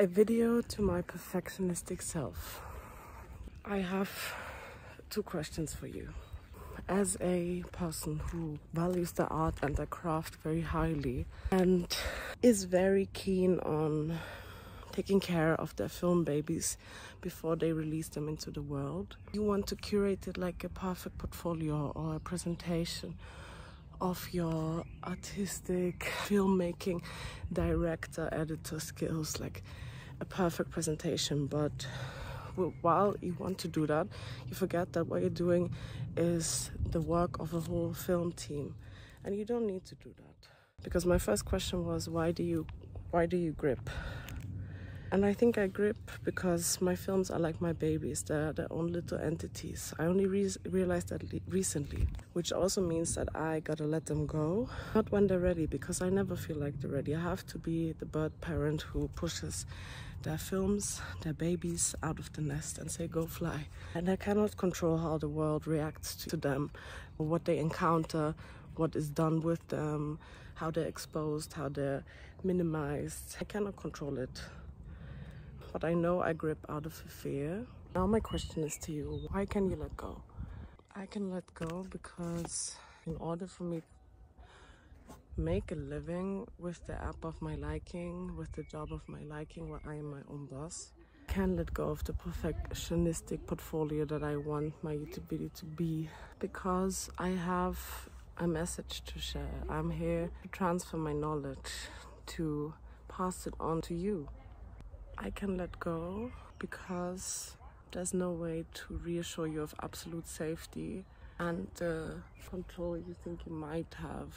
A video to my perfectionistic self. I have two questions for you. As a person who values the art and the craft very highly and is very keen on taking care of their film babies before they release them into the world, you want to curate it like a perfect portfolio or a presentation of your artistic filmmaking director editor skills like a perfect presentation but while you want to do that you forget that what you're doing is the work of a whole film team and you don't need to do that. Because my first question was why do you why do you grip and I think I grip because my films are like my babies. They're their own little entities. I only re realized that recently, which also means that I gotta let them go. Not when they're ready, because I never feel like they're ready. I have to be the bird parent who pushes their films, their babies out of the nest and say, go fly. And I cannot control how the world reacts to them, or what they encounter, what is done with them, how they're exposed, how they're minimized. I cannot control it but I know I grip out of fear. Now my question is to you, why can you let go? I can let go because in order for me to make a living with the app of my liking, with the job of my liking where I am my own boss, I can let go of the perfectionistic portfolio that I want my YouTube video to be because I have a message to share. I'm here to transfer my knowledge, to pass it on to you. I can let go because there's no way to reassure you of absolute safety and the control you think you might have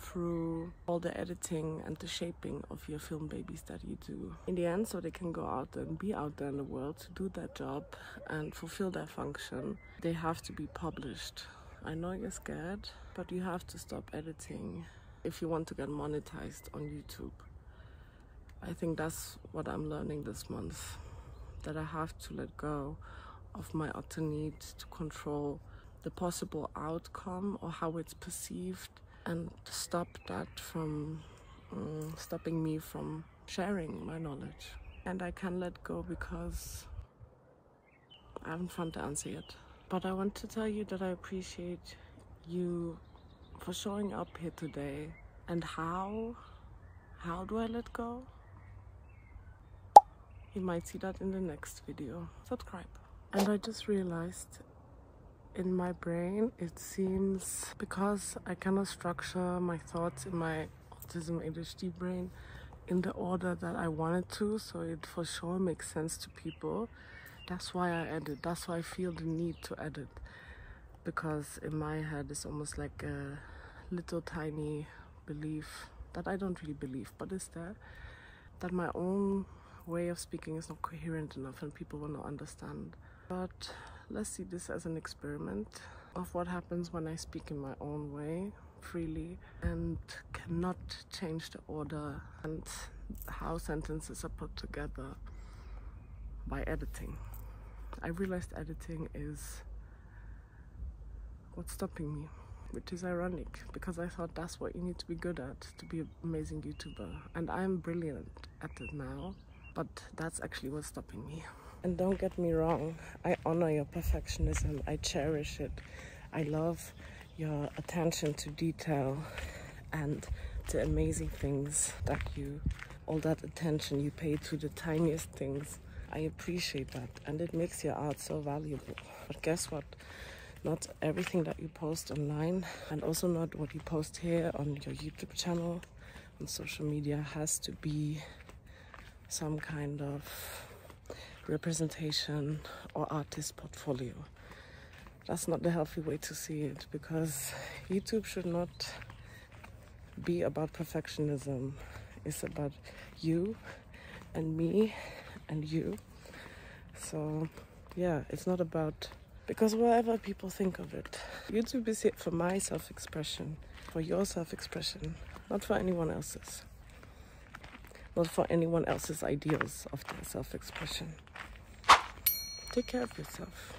through all the editing and the shaping of your film babies that you do. In the end, so they can go out and be out there in the world to do their job and fulfill their function, they have to be published. I know you're scared, but you have to stop editing if you want to get monetized on YouTube. I think that's what I'm learning this month that I have to let go of my utter need to control the possible outcome or how it's perceived and stop that from um, stopping me from sharing my knowledge. And I can let go because I haven't found the answer yet. But I want to tell you that I appreciate you for showing up here today and how how do I let go? You might see that in the next video. Subscribe. And I just realized in my brain it seems because I cannot structure my thoughts in my autism ADHD brain in the order that I wanted to so it for sure makes sense to people that's why I edit that's why I feel the need to edit because in my head it's almost like a little tiny belief that I don't really believe but it's there that my own way of speaking is not coherent enough and people will not understand. But let's see this as an experiment of what happens when I speak in my own way freely and cannot change the order and how sentences are put together by editing. I realized editing is what's stopping me, which is ironic because I thought that's what you need to be good at to be an amazing YouTuber. And I'm brilliant at it now but that's actually what's stopping me. And don't get me wrong, I honor your perfectionism, I cherish it. I love your attention to detail and the amazing things that you, all that attention you pay to the tiniest things. I appreciate that and it makes your art so valuable. But guess what? Not everything that you post online and also not what you post here on your YouTube channel on social media has to be some kind of representation or artist portfolio. That's not the healthy way to see it because YouTube should not be about perfectionism. It's about you and me and you. So, yeah, it's not about because whatever people think of it, YouTube is it for my self expression, for your self expression, not for anyone else's not for anyone else's ideals of their self-expression. Take care of yourself.